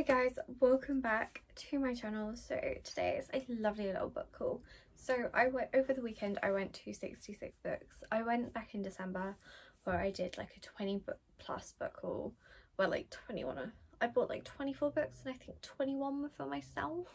Hi guys, welcome back to my channel. So today is a lovely little book haul. So I went over the weekend I went to 66 books. I went back in December where I did like a 20 book plus book haul where like 21 I bought like 24 books and I think 21 were for myself.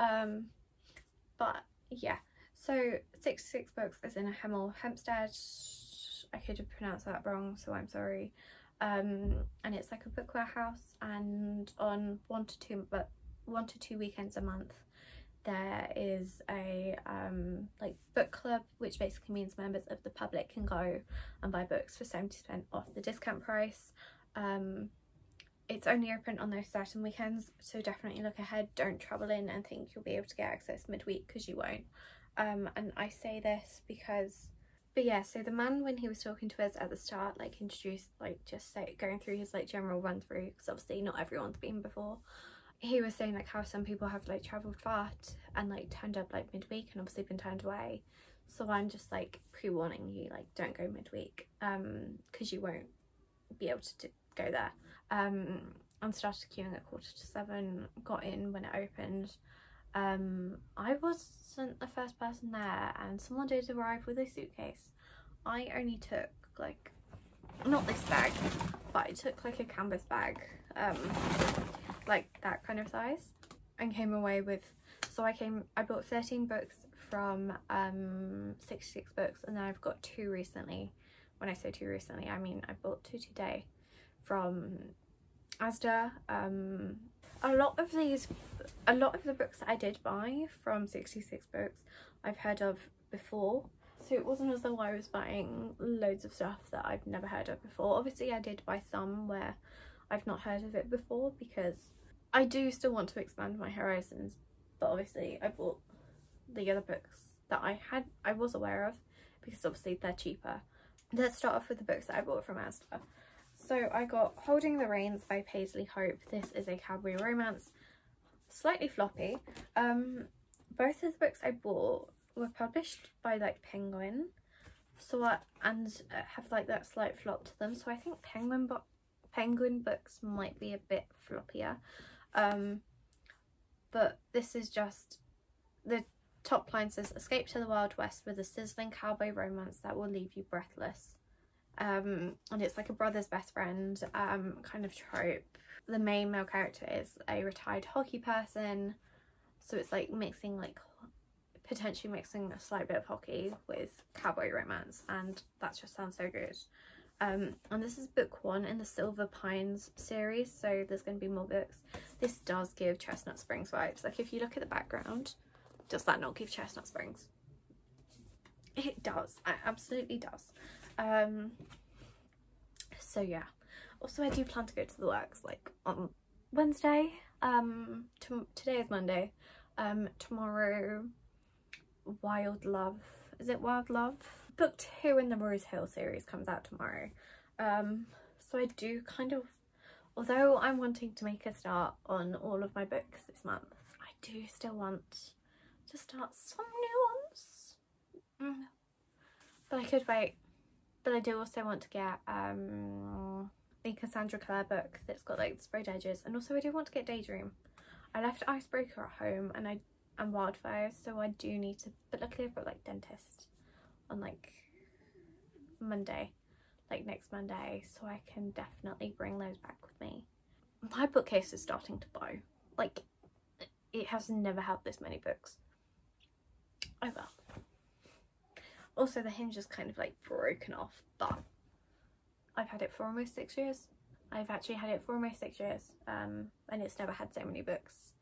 Um but yeah so 66 books is in a Hemel Hempstead. I could have pronounced that wrong so I'm sorry um, and it's like a book warehouse and on one to two but one to two weekends a month there is a um, like book club which basically means members of the public can go and buy books for 70% off the discount price. Um, it's only open on those certain weekends so definitely look ahead. Don't travel in and think you'll be able to get access midweek because you won't. Um, and I say this because but yeah so the man when he was talking to us at the start like introduced like just say going through his like general run through because obviously not everyone's been before. He was saying like how some people have like traveled far and like turned up like midweek and obviously been turned away. So i'm just like pre-warning you like don't go midweek um because you won't be able to go there. Um and started queuing at quarter to seven got in when it opened um i wasn't the first person there and someone did arrive with a suitcase. I only took like not this bag but i took like a canvas bag um like that kind of size and came away with so i came i bought 13 books from um 66 books and then i've got two recently. When i say two recently i mean i bought two today from asda. Um a lot of these a lot of the books that I did buy from 66 books I've heard of before. So it wasn't as though I was buying loads of stuff that I've never heard of before. Obviously I did buy some where I've not heard of it before because I do still want to expand my horizons but obviously I bought the other books that I had I was aware of because obviously they're cheaper. Let's start off with the books that I bought from Asda. So I got Holding the Reins by Paisley Hope. This is a cowboy romance, slightly floppy. Um, both of the books I bought were published by like Penguin, so I, and have like that slight flop to them. So I think Penguin book Penguin books might be a bit floppier. Um, but this is just the top line says escape to the wild west with a sizzling cowboy romance that will leave you breathless um, and it's like a brother's best friend um, kind of trope. The main male character is a retired hockey person, so it's like mixing like potentially mixing a slight bit of hockey with cowboy romance and that just sounds so good. Um, and this is book one in the Silver Pines series, so there's going to be more books. This does give Chestnut Springs vibes. Like if you look at the background, does that not give Chestnut Springs? It does, it absolutely does um so yeah also i do plan to go to the works like on wednesday. Um today is monday. Um tomorrow wild love. Is it wild love? Book two in the rose hill series comes out tomorrow. Um so i do kind of although i'm wanting to make a start on all of my books this month i do still want to start some new ones. Mm. but i could wait. But I do also want to get um, the Cassandra Clare book that's got like sprayed edges and also I do want to get Daydream. I left Icebreaker at home and I and Wildfire so I do need to but luckily I've got like dentist on like Monday like next Monday so I can definitely bring those back with me. My bookcase is starting to bow like it has never had this many books. Oh well. Also the hinge is kind of like broken off but I've had it for almost six years. I've actually had it for almost six years um, and it's never had so many books.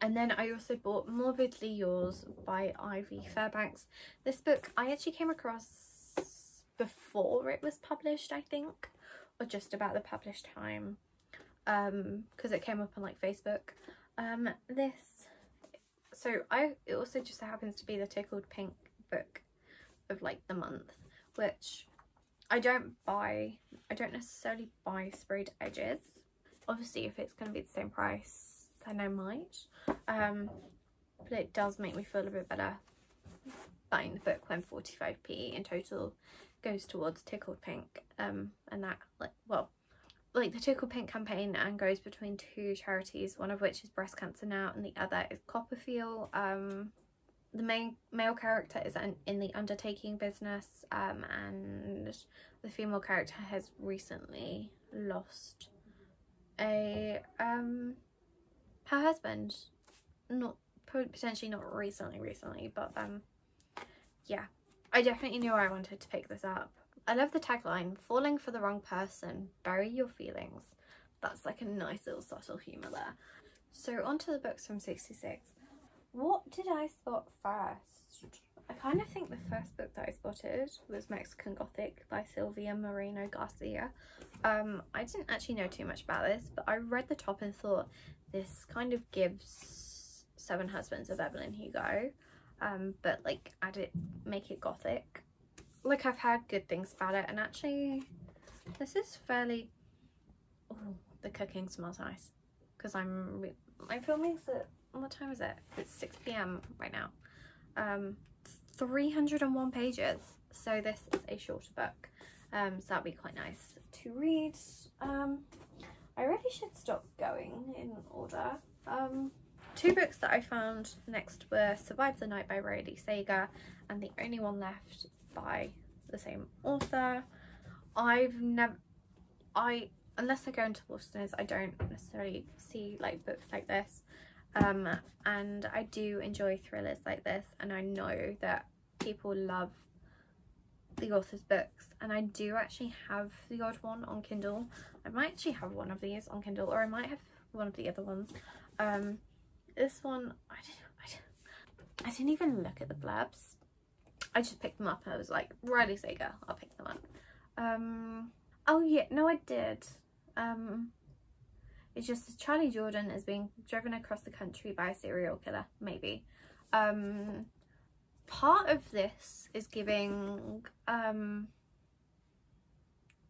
And then I also bought Morbidly Yours by Ivy Fairbanks. This book I actually came across before it was published I think or just about the published time because um, it came up on like Facebook. Um, this, so I, it also just happens to be the Tickled Pink book of like the month which I don't buy I don't necessarily buy sprayed edges. Obviously if it's going to be the same price then I might. Um but it does make me feel a bit better buying the book when 45p in total goes towards tickled pink. Um and that like well like the Tickle Pink campaign and goes between two charities, one of which is Breast Cancer Now and the other is CoppaFeel. Um, the main male character is in the undertaking business um, and the female character has recently lost a um her husband. Not potentially not recently recently but um yeah. I definitely knew i wanted to pick this up. I love the tagline falling for the wrong person bury your feelings. That's like a nice little subtle humor there. So on to the books from 66 what did i spot first I kind of think the first book that I spotted was Mexican Gothic by Silvia Moreno Garcia. Um, I didn't actually know too much about this, but I read the top and thought this kind of gives Seven Husbands of Evelyn Hugo, um, but like add it, make it Gothic. Like I've heard good things about it, and actually, this is fairly. Oh, the cooking smells nice because I'm my filming's at what time is it? It's 6 p.m. right now. Um, 301 pages so this is a shorter book um so that'd be quite nice to read um i really should stop going in order um two books that i found next were survive the night by Riley Sager and the only one left by the same author i've never i unless i go into boston's i don't necessarily see like books like this um and i do enjoy thrillers like this and i know that people love the author's books and I do actually have the odd one on Kindle. I might actually have one of these on Kindle or I might have one of the other ones. Um this one I didn't I, didn't, even look at the blurbs. I just picked them up I was like Riley Sager I'll pick them up. Um oh yeah no I did. Um it's just Charlie Jordan is being driven across the country by a serial killer, maybe. Um, part of this is giving um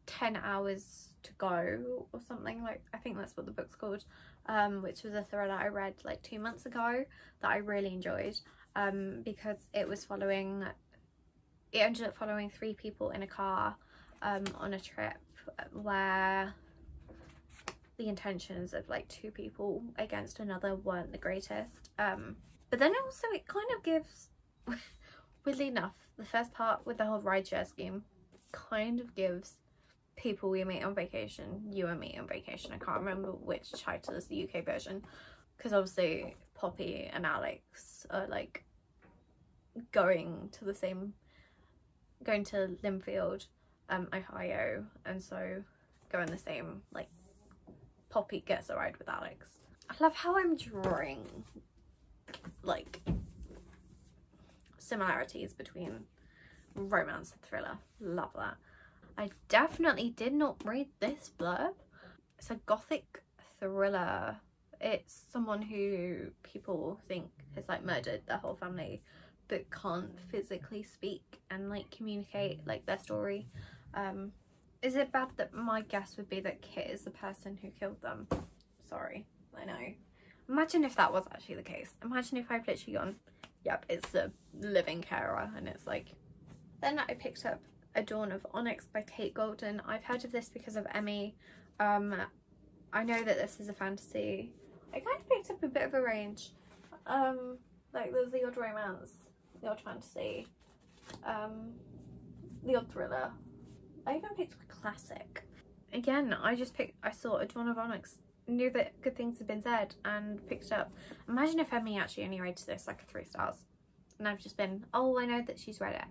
10 hours to go or something like I think that's what the book's called um which was a thriller I read like two months ago that I really enjoyed um because it was following it ended up following three people in a car um on a trip where the intentions of like two people against another weren't the greatest um but then also it kind of gives weirdly enough the first part with the whole rideshare scheme kind of gives people we meet on vacation you and me on vacation i can't remember which title is the uk version because obviously poppy and alex are like going to the same going to linfield um ohio and so going the same like Poppy gets a ride with Alex. I love how I'm drawing like similarities between romance and thriller. Love that. I definitely did not read this blurb. It's a gothic thriller. It's someone who people think has like murdered their whole family but can't physically speak and like communicate like their story. Um, is it bad that my guess would be that Kit is the person who killed them? Sorry, I know. Imagine if that was actually the case. Imagine if I've literally gone, yep, it's the living carer and it's like... Then I picked up A Dawn of Onyx by Kate Golden. I've heard of this because of Emmy. Um, I know that this is a fantasy. I kind of picked up a bit of a range. Um, like there's the odd romance, the odd fantasy, um, the odd thriller. I even picked a classic. Again, I just picked, I saw Dawn of Onyx, knew that good things had been said and picked it up. Imagine if Emmy actually only rated this like a three stars. And I've just been, oh, I know that she's read it.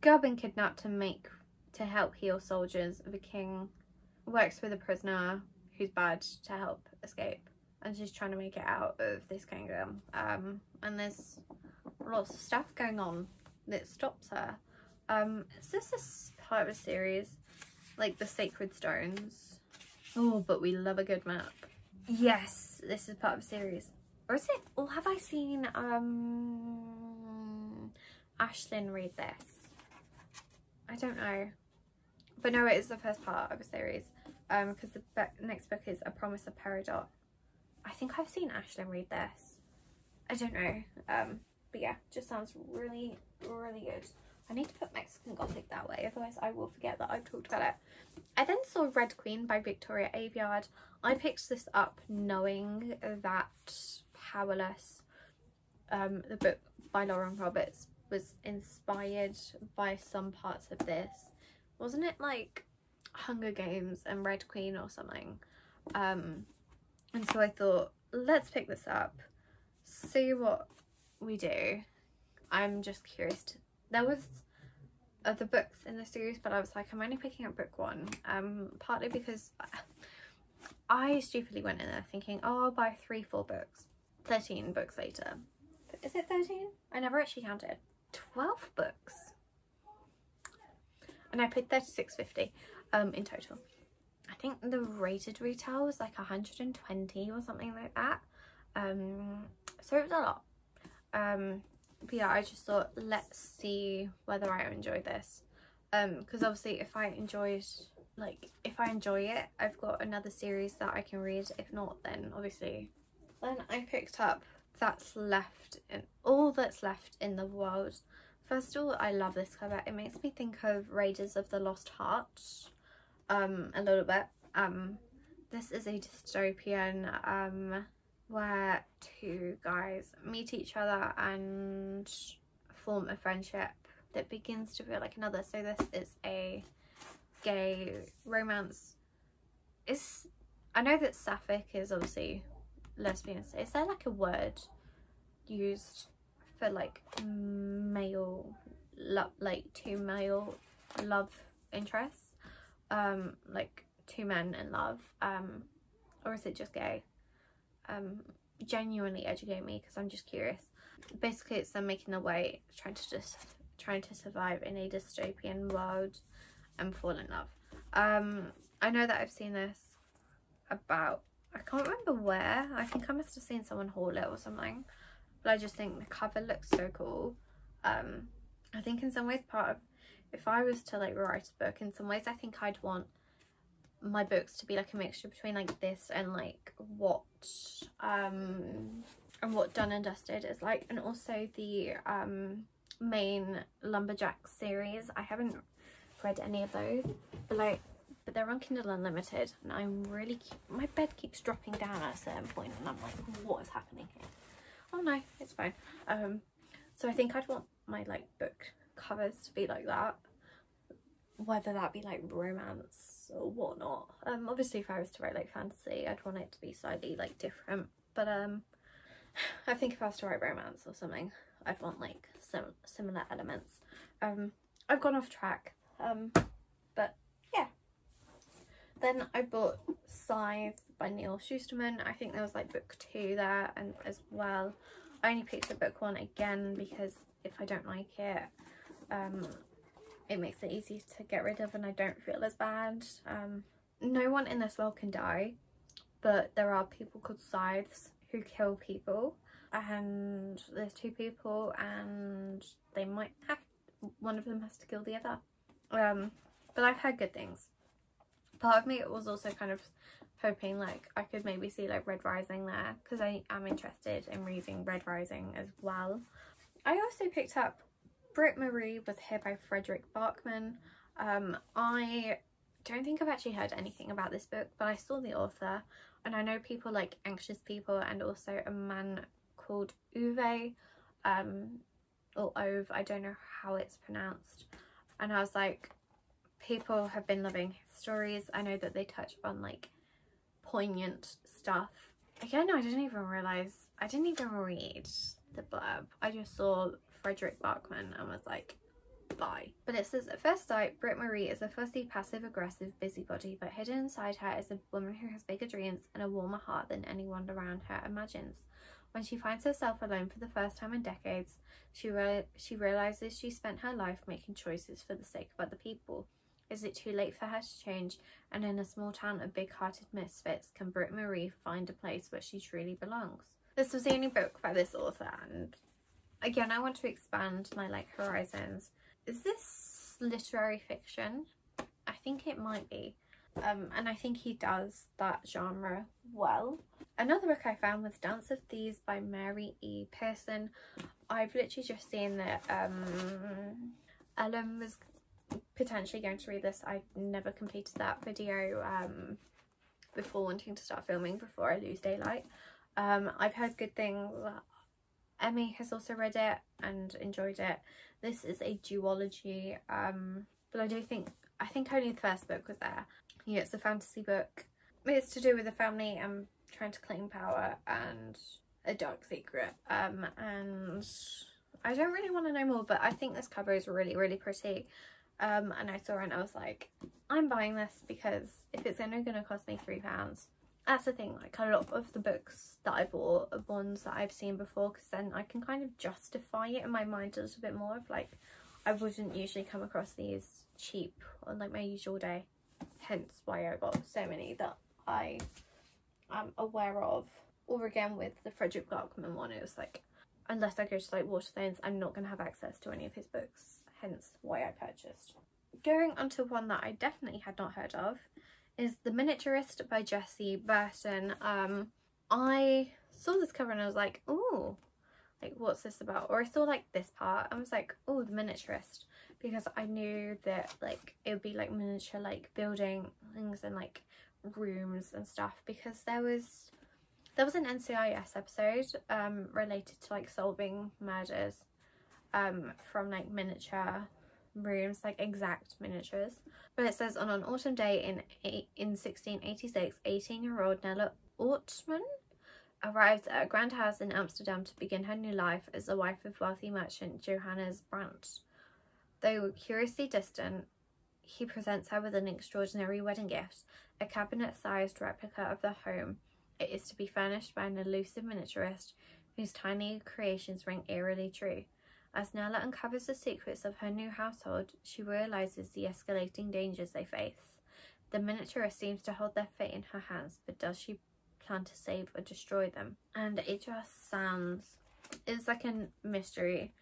Girl kidnapped to make, to help heal soldiers of a king, works with a prisoner who's bad to help escape. And she's trying to make it out of this kingdom. Um, and there's lots of stuff going on that stops her. Um, is this a part of a series? like the sacred stones. Oh, but we love a good map. Yes, this is part of a series. Or is it? Or have I seen um Ashlyn read this? I don't know. But no, it is the first part of a series. Um, because the next book is A Promise of Peridot. I think I've seen Ashlyn read this. I don't know. Um, but yeah, just sounds really, really good. I need to put Mexican Gothic that way, otherwise I will forget that I've talked about it. I then saw Red Queen by Victoria Aveyard. I picked this up knowing that Powerless, um, the book by Lauren Roberts, was inspired by some parts of this. Wasn't it like Hunger Games and Red Queen or something? Um, and so I thought, let's pick this up, see what we do. I'm just curious. To, there was other books in the series, but I was like, I'm only picking up book one. Um, partly because I stupidly went in there thinking, oh, I'll buy three, four books. 13 books later. Is it 13? I never actually counted. 12 books. And I paid 36.50 um, in total. I think the rated retail was like 120 or something like that. Um, so it was a lot. Um, but yeah, I just thought, let's see whether I enjoy this. Um, because obviously if I enjoyed, like, if I enjoy it, I've got another series that I can read. If not, then obviously. Then I picked up That's Left, in All That's Left in the World. First of all, I love this cover. It makes me think of Raiders of the Lost Ark um, a little bit. Um, this is a dystopian um, where two guys meet each other and form a friendship that begins to feel like another. So this is a gay romance. Is I know that sapphic is obviously lesbian. Is there like a word used for like male love, like two male love interests, um, like two men in love, um, or is it just gay? Um, genuinely educate me because I'm just curious. Basically, it's them making their way, trying to just trying to survive in a dystopian world and fall in love. Um, I know that I've seen this about I can't remember where. I think I must have seen someone haul it or something. But I just think the cover looks so cool. Um, I think in some ways part of if I was to like write a book, in some ways I think I'd want my books to be like a mixture between like this and like what um and what done and dusted is like and also the um main lumberjack series. I haven't read any of those but like but they're on kindle unlimited and i'm really my bed keeps dropping down at a certain point and i'm like what is happening here? Oh no it's fine. Um so i think i'd want my like book covers to be like that whether that be like romance or whatnot. Um, obviously if I was to write like fantasy, I'd want it to be slightly like different. But um, I think if I was to write romance or something, I'd want like some similar elements. Um, I've gone off track. Um, but yeah. Then I bought Scythe by Neal Shusterman. I think there was like book two there and as well. I only picked up book one again because if I don't like it, um, it makes it easy to get rid of and I don't feel as bad. Um, no one in this world can die, but there are people called scythes who kill people and there's two people and they might have, one of them has to kill the other. Um, but I've heard good things. Part of me was also kind of hoping like I could maybe see like Red Rising there because I am interested in reading Red Rising as well. I also picked up Britt Marie was here by Fredrik Backman. Um, I don't think I've actually heard anything about this book, but I saw the author and I know people like Anxious People and also a man called Uwe, um, or Ove, I don't know how it's pronounced. And I was like, people have been loving his stories. I know that they touch on like poignant stuff. Again, I didn't even realise, I didn't even read the blurb. I just saw Fredrik Backman and was like, bye. But it says, at first sight, Britt Marie is a fussy, passive-aggressive busybody, but hidden inside her is a woman who has bigger dreams and a warmer heart than anyone around her imagines. When she finds herself alone for the first time in decades, she, re she realises she spent her life making choices for the sake of other people. Is it too late for her to change? And in a small town of big-hearted misfits, can Britt Marie find a place where she truly belongs? This was the only book by this author and again, I want to expand my like horizons. Is this literary fiction? I think it might be. Um, and I think he does that genre well. Another book I found was Dance of Thieves by Mary E. Pearson. I've literally just seen that um, Ellen was potentially going to read this. I never completed that video um, before wanting to start filming before I lose daylight. Um, I've heard good things. Emmy has also read it and enjoyed it. This is a duology, um, but I do think, I think only the first book was there. Yeah, it's a fantasy book. It's to do with a family and trying to claim power and a dark secret. Um, and I don't really want to know more, but I think this cover is really, really pretty. Um, and I saw it and I was like, I'm buying this because if it's only going to cost me £3, that's the thing, like a lot of the books that I bought are ones that I've seen before because then I can kind of justify it in my mind a little bit more of like, I wouldn't usually come across these cheap on like my usual day. Hence why I got so many that I am aware of. Or again with the Fredrik Backman one, it was like, unless I go to like Waterstones, I'm not going to have access to any of his books hence why I purchased. Going on to one that I definitely had not heard of is The Miniaturist by Jessie Burton. Um, I saw this cover and I was like, oh, like what's this about? Or I saw like this part I was like, oh, The Miniaturist because I knew that like it would be like miniature like building things and like rooms and stuff because there was there was an NCIS episode um related to like solving murders um, from like miniature rooms, like exact miniatures. But it says on an autumn day in in 1686, 18-year-old Nella Oortman arrives at a grand house in Amsterdam to begin her new life as the wife of wealthy merchant Johannes Brandt. Though curiously distant, he presents her with an extraordinary wedding gift, a cabinet-sized replica of the home. It is to be furnished by an elusive miniaturist whose tiny creations ring eerily true. As Nella uncovers the secrets of her new household, she realizes the escalating dangers they face. The miniaturist seems to hold their fate in her hands, but does she plan to save or destroy them? And it just sounds, it's like a mystery,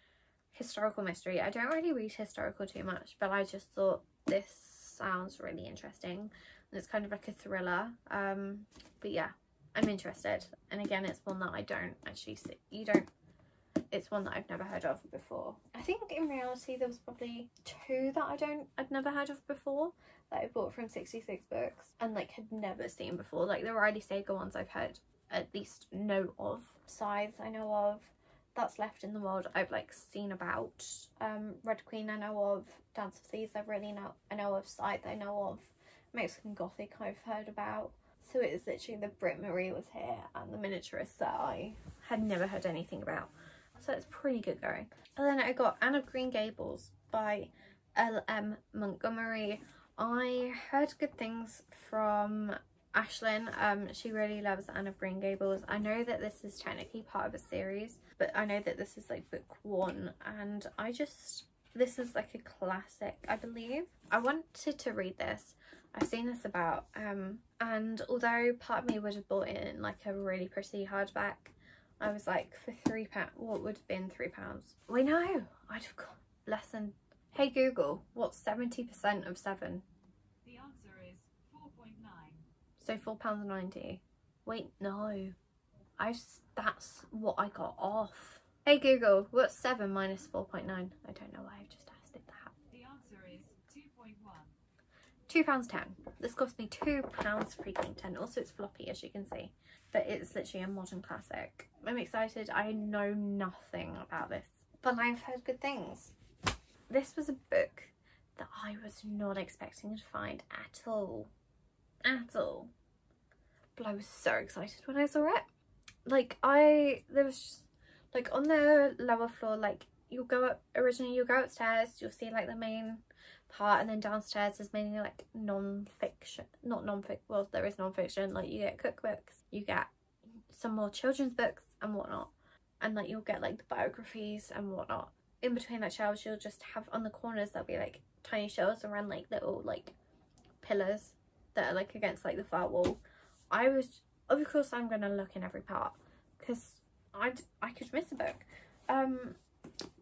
historical mystery. I don't really read historical too much, but I just thought this sounds really interesting. And It's kind of like a thriller. Um, but yeah, I'm interested. And again, it's one that I don't actually see. You don't it's one that I've never heard of before. I think in reality there was probably two that I don't I'd never heard of before that I bought from 66 books and like had never seen before. Like the Riley Sager ones I've heard at least know of. Scythes I know of. That's Left in the World I've like seen about. Um, Red Queen I know of. Dance of Thieves I really know I know of. Scythe I know of. Mexican Gothic I've heard about. So it is literally the Britt Marie was here and the miniaturist that I had never heard anything about so it's pretty good going. And then I got Anne of Green Gables by L.M. Montgomery. I heard good things from Ashlyn. Um, she really loves Anne of Green Gables. I know that this is technically part of a series, but I know that this is like book one and I just, this is like a classic, I believe. I wanted to read this. I've seen this about um, and although part of me would have bought it in like a really pretty hardback, I was like, for three pounds, what would have been three pounds? We know, I'd have got less than, hey Google, what's 70% of seven? The answer is 4.9. So four pounds 90. Wait, no, I just, that's what I got off. Hey Google, what's seven minus 4.9? I don't know why I've just £2.10. This cost me £2 freaking 10. Also, it's floppy, as you can see. But it's literally a modern classic. I'm excited. I know nothing about this. But I've heard good things. This was a book that I was not expecting to find at all. At all. But I was so excited when I saw it. Like, I... There was just... Like, on the lower floor, like, you'll go up originally, you'll go upstairs, you'll see like the main part and then downstairs is mainly like non-fiction not non-fiction well there is non-fiction like you get cookbooks you get some more children's books and whatnot and like you'll get like the biographies and whatnot. In between that shelves you'll just have on the corners there'll be like tiny shelves around like little like pillars that are like against like the far wall. I was of course i'm gonna look in every part because i i could miss a book. Um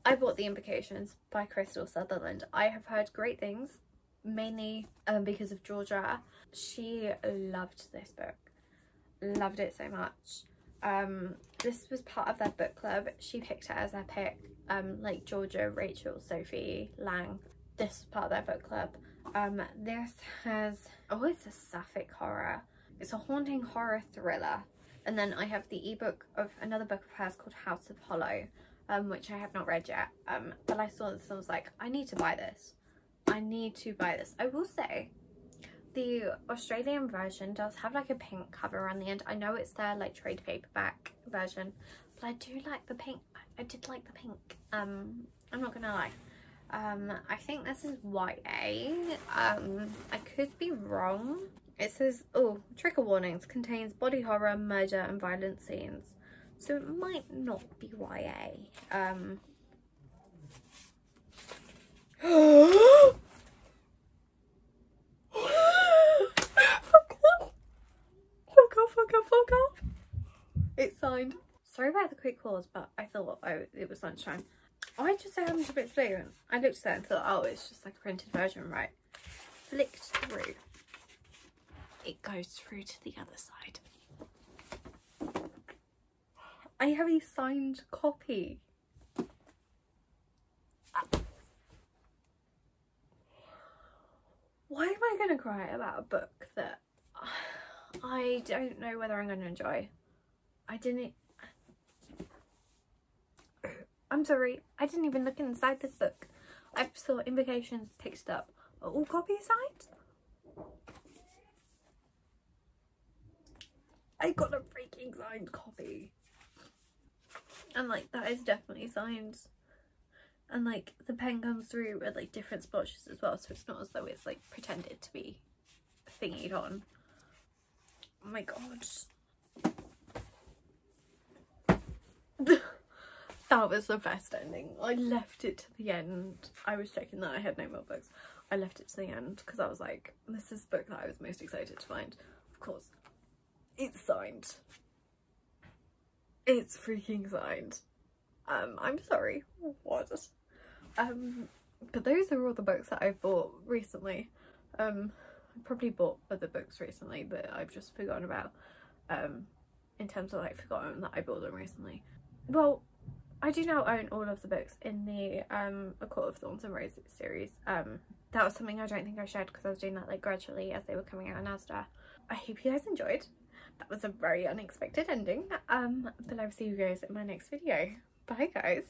I bought The Invocations by Krystal Sutherland. I have heard great things, mainly um, because of Georgia. She loved this book, loved it so much. Um, this was part of their book club. She picked it as their pick. Um, like Georgia, Rachel, Sophie, Lang. This was part of their book club. Um, this has oh, it's a sapphic horror. It's a haunting horror thriller. And then I have the ebook of another book of hers called House of Hollow, um, which I have not read yet. Um, but I saw this and I was like, I need to buy this. I need to buy this. I will say, the Australian version does have like a pink cover on the end. I know it's their like trade paperback version, but I do like the pink. I did like the pink. Um, I'm not gonna lie. Um, I think this is YA. Um, I could be wrong. It says, oh, trigger warnings contains body horror, murder, and violent scenes. So it might not be YA. Um. fuck off. Fuck off, fuck off, fuck off. It's signed. Sorry about the quick pause, but I thought I, it was lunchtime. I just sounded a bit fluent. I looked at it and thought, oh, it's just like a printed version, right? Flicked through. It goes through to the other side. I have a signed copy. Why am I going to cry about a book that I don't know whether I'm going to enjoy? I didn't. I'm sorry, I didn't even look inside this book. I saw invocations picked up. Are all copies signed? I got a freaking signed copy. And like that is definitely signed. And like the pen comes through with like different splotches as well, so it's not as though it's like pretended to be thingied on. Oh my god. that was the best ending. I left it to the end. I was checking that I had no more books. I left it to the end because I was like, this is the book that I was most excited to find. Of course, it's signed. It's freaking signed. Um, I'm sorry. What? Um, but those are all the books that I've bought recently. Um, I probably bought other books recently that I've just forgotten about. Um, in terms of like forgotten that I bought them recently. Well, I do now own all of the books in the um A Court of Thorns and Roses series. Um, that was something I don't think I shared because I was doing that like gradually as they were coming out in Asda. I hope you guys enjoyed. That was a very unexpected ending. Um, but I'll see you guys in my next video. Bye guys.